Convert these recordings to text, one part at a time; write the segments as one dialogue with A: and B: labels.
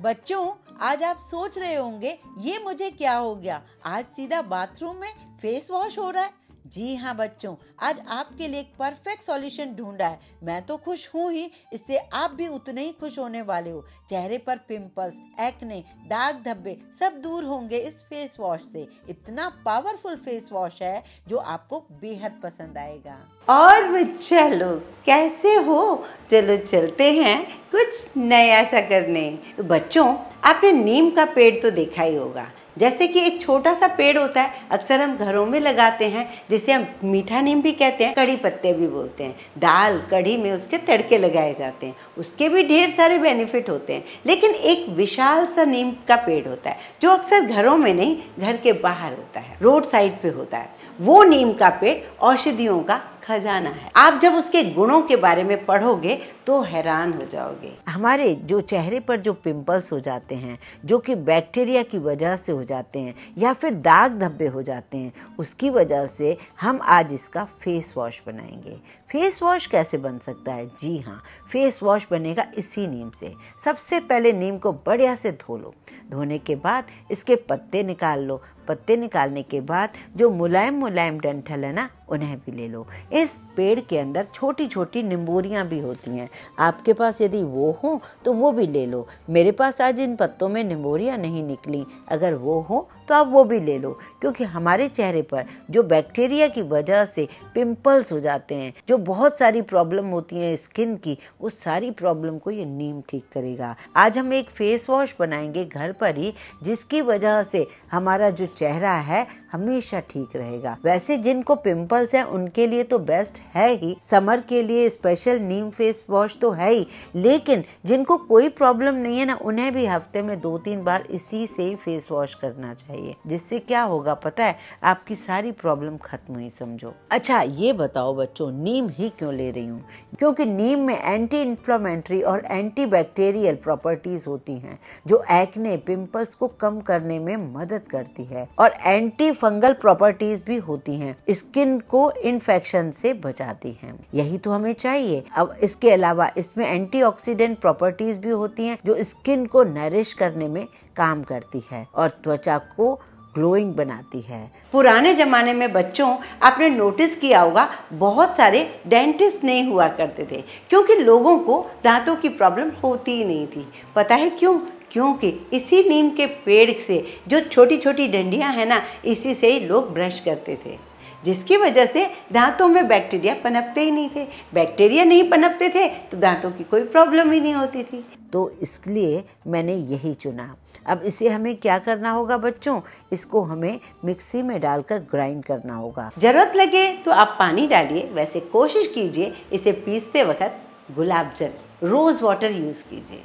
A: बच्चों, आज आप सोच रहे होंगे, ये मुझे क्या हो गया? आज सीधा बाथरूम में फेस वॉश हो रहा है? जी हाँ बच्चों, आज आपके लिए एक परफेक्ट सॉल्यूशन ढूंढा है। मैं तो खुश हूँ ही, इससे आप भी उतने ही खुश होने वाले हो। चेहरे पर पिंपल्स एक्ने दाग धब्बे सब दूर होंगे इस फेस वॉश से। इतना पावरफुल फेस वॉश है जो आपको बेहद पसंद आएगा।
B: और चलो कैसे हो? चलो चलते हैं कुछ नया सा करने। तो बच्चों, आपने नीम का पेड़ तो देखा ही होगा। जैसे कि एक छोटा सा पेड़ होता है, अक्सर हम घरों में लगाते हैं, जिसे हम मीठा नीम भी कहते हैं, कड़ी पत्ते भी बोलते हैं। दाल कढ़ी में उसके तड़के लगाए जाते हैं। उसके भी ढेर सारे बेनिफिट होते हैं। लेकिन एक विशाल सा नीम का पेड़ होता है, जो अक्सर घरों में नहीं, घर के बाहर होता है रोड साइड पे होता है। वो नीम का पेड़ औषधियों का खजाना है। आप जब उसके गुणों के बारे में पढ़ोगे तो हैरान हो जाओगे। हमारे जो चेहरे पर जो पिंपल्स हो जाते हैं, जो कि बैक्टीरिया की वजह से हो जाते हैं, या फिर दाग धब्बे हो जाते हैं, उसकी वजह से हम आज इसका फेस वॉश बनाएँगे। फेस वॉश कैसे बन सकता है? जी हाँ फेस वॉश बनेगा इसी नीम से। सबसे पहले नीम को बढ़िया से धो लो। धोने के बाद इसके पत्ते निकाल लो। पत्ते निकालने के बाद जो मुलायम मुलायम डंठल है ना, उन्हें भी ले लो। इस पेड़ के अंदर छोटी छोटी निम्बोरियाँ भी होती हैं। आपके पास यदि वो हो तो वो भी ले लो। मेरे पास आज इन पत्तों में निम्बोरियाँ नहीं निकली। अगर वो हो तो आप वो भी ले लो। क्योंकि हमारे चेहरे पर जो बैक्टीरिया की वजह से पिंपल्स हो जाते हैं, जो बहुत सारी प्रॉब्लम होती हैं स्किन की वो सारी प्रॉब्लम को ये नीम ठीक करेगा। आज हम एक फेस वॉश बनाएँगे घर पर ही, जिसकी वजह से हमारा जो चेहरा है हमेशा ठीक रहेगा। वैसे जिनको पिंपल्स हैं, उनके लिए तो बेस्ट है ही। समर के लिए स्पेशल नीम फेस वॉश तो है ही। लेकिन जिनको कोई प्रॉब्लम नहीं है ना, उन्हें भी हफ़्ते में दो तीन बार इसी से फेस वॉश करना चाहिए। जिससे क्या होगा पता है? आपकी सारी प्रॉब्लम खत्म हुई, समझो। अच्छा ये बताओ बच्चों, नीम ही क्यों ले रही हूँ? क्योंकि नीम में एंटी इन्फ्लामेटरी और एंटी बैक्टीरियल प्रॉपर्टीज़ होती हैं, जो एक्ने पिंपल्स को कम करने में मदद करती है। और एंटी फंगल प्रॉपर्टीज़ भी होती हैं स्किन को इन्फेक्शन से बचाती हैं। यही तो हमें चाहिए। अब इसके अलावा इसमें एंटीऑक्सीडेंट प्रॉपर्टीज़ भी होती हैं, जो स्किन को नरिश करने में काम करती है और त्वचा को ग्लोइंग बनाती है। पुराने जमाने में बच्चों, आपने नोटिस किया होगा, बहुत सारे डेंटिस्ट नहीं हुआ करते थे, क्योंकि लोगों को दांतों की प्रॉब्लम होती ही नहीं थी। पता है क्यों? क्योंकि इसी नीम के पेड़ से जो छोटी छोटी डंडियाँ हैं ना, इसी से ही लोग ब्रश करते थे। जिसकी वजह से दांतों में बैक्टीरिया पनपते ही नहीं थे। बैक्टीरिया नहीं पनपते थे तो दांतों की कोई प्रॉब्लम ही नहीं होती थी। तो इसलिए मैंने यही चुना। अब इसे हमें क्या करना होगा बच्चों? इसको हमें मिक्सी में डालकर ग्राइंड करना होगा। ज़रूरत लगे तो आप पानी डालिए। वैसे कोशिश कीजिए इसे पीसते वक्त गुलाब जल रोज़ वाटर यूज़ कीजिए।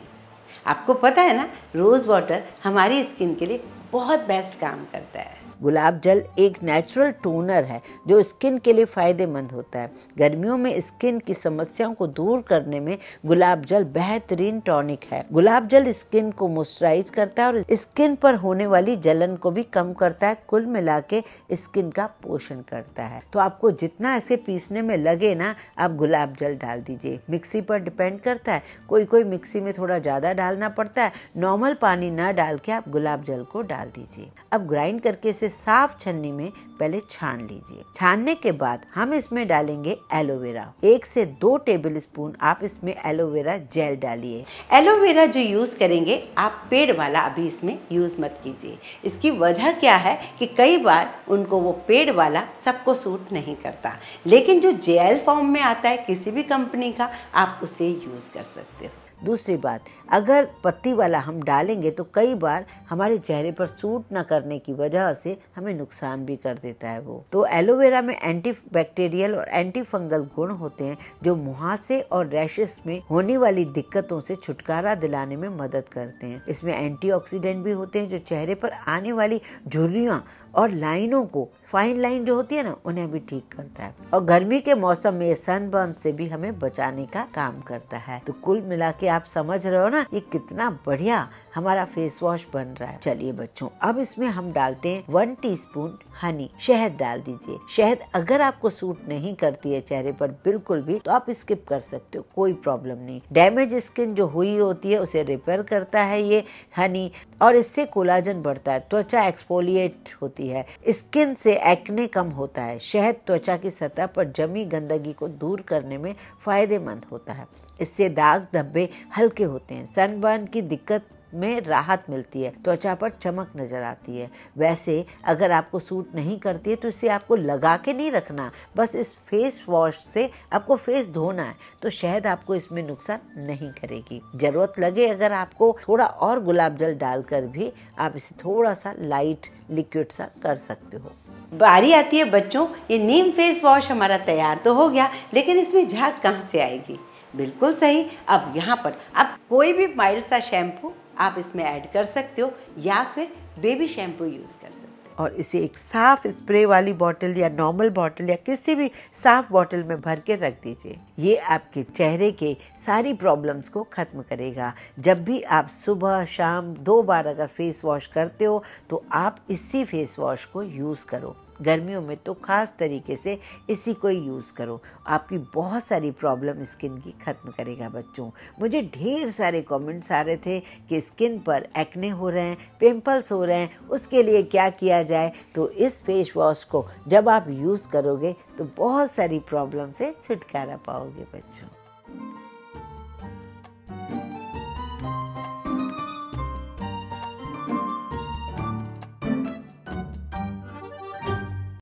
B: आपको पता है ना रोज़ वाटर हमारी स्किन के लिए बहुत बेस्ट काम करता है। गुलाब जल एक नेचुरल टोनर है, जो स्किन के लिए फ़ायदेमंद होता है। गर्मियों में स्किन की समस्याओं को दूर करने में गुलाब जल बेहतरीन टॉनिक है। गुलाब जल स्किन को मॉइस्चराइज करता है और स्किन पर होने वाली जलन को भी कम करता है, कुल मिला के स्किन का पोषण करता है। तो आपको जितना ऐसे पीसने में लगे ना, आप गुलाब जल डाल दीजिए। मिक्सी पर डिपेंड करता है। कोई कोई मिक्सी में थोड़ा ज़्यादा डालना पड़ता है। नॉर्मल पानी ना डाल के आप गुलाब जल को डाल दीजिए। अब ग्राइंड करके इसे साफ़ छन्नी में पहले छान लीजिए। छानने के बाद हम इसमें डालेंगे एलोवेरा एक से दो टेबल स्पून आप इसमें एलोवेरा जेल डालिए। एलोवेरा जो यूज़ करेंगे, आप पेड़ वाला अभी इसमें यूज़ मत कीजिए। इसकी वजह क्या है कि कई बार उनको वो पेड़ वाला सबको सूट नहीं करता। लेकिन जो जेल फॉर्म में आता है, किसी भी कंपनी का, आप उसे यूज़ कर सकते हो। दूसरी बात, अगर पत्ती वाला हम डालेंगे तो कई बार हमारे चेहरे पर सूट न करने की वजह से हमें नुकसान भी कर देता है वो। तो एलोवेरा में एंटी बैक्टीरियल और एंटी फंगल गुण होते हैं जो मुहासे और रैशेस में होने वाली दिक्कतों से छुटकारा दिलाने में मदद करते हैं। इसमें एंटीऑक्सीडेंट भी होते हैं जो चेहरे पर आने वाली झुर्रियाँ और लाइनों को फाइन लाइन जो होती है ना, उन्हें भी ठीक करता है। और गर्मी के मौसम में सनबर्न से भी हमें बचाने का काम करता है। तो कुल मिला के आप समझ रहे हो ना, ये कितना बढ़िया हमारा फेस वॉश बन रहा है। चलिए बच्चों, अब इसमें हम डालते हैं वन टीस्पून
A: हनी शहद डाल दीजिए। शहद अगर आपको सूट नहीं करती है चेहरे पर बिल्कुल भी तो आप स्किप कर सकते हो, कोई प्रॉब्लम नहीं। डैमेज स्किन जो हुई होती है, उसे रिपेयर करता है ये हनी और इससे कोलाजन बढ़ता है, त्वचा एक्सपोलिएट होती है। स्किन से एक्ने कम होता है। शहद त्वचा की सतह पर जमी गंदगी को दूर करने में फ़ायदेमंद होता है। इससे दाग धब्बे हल्के होते हैं। सनबर्न की दिक्कत में राहत मिलती है, त्वचा पर चमक नज़र आती है। वैसे अगर आपको सूट नहीं करती है तो इसे आपको लगा के नहीं रखना। बस इस फेस वॉश से आपको फेस धोना है तो शहद आपको इसमें नुकसान नहीं करेगी। ज़रूरत लगे अगर आपको थोड़ा और गुलाब जल डालकर भी आप इसे थोड़ा सा लाइट लिक्विड सा कर सकते हो।
B: बारी आती है बच्चों, ये नीम फेस वॉश हमारा तैयार तो हो गया, लेकिन इसमें झाग कहाँ से आएगी? बिल्कुल सही, अब यहाँ पर, अब कोई भी माइल्ड सा शैम्पू आप इसमें ऐड कर सकते हो या फिर बेबी शैम्पू यूज़ कर सकते हो।
A: और इसे एक साफ़ स्प्रे वाली बॉटल या नॉर्मल बॉटल या किसी भी साफ़ बॉटल में भर के रख दीजिए। ये आपके चेहरे के सारी प्रॉब्लम्स को ख़त्म करेगा। जब भी आप सुबह, शाम दो बार अगर फेस वॉश करते हो तो आप इसी फेस वॉश को यूज़ करो। गर्मियों में तो ख़ास तरीके से इसी को यूज़ करो। आपकी बहुत सारी प्रॉब्लम स्किन की ख़त्म करेगा बच्चों। मुझे ढेर सारे कमेंट्स आ रहे थे कि स्किन पर एक्ने हो रहे हैं, पिंपल्स हो रहे हैं, उसके लिए क्या किया जाए? तो इस फेस वॉश को जब आप यूज़ करोगे तो बहुत सारी प्रॉब्लम से छुटकारा पाओगे बच्चों।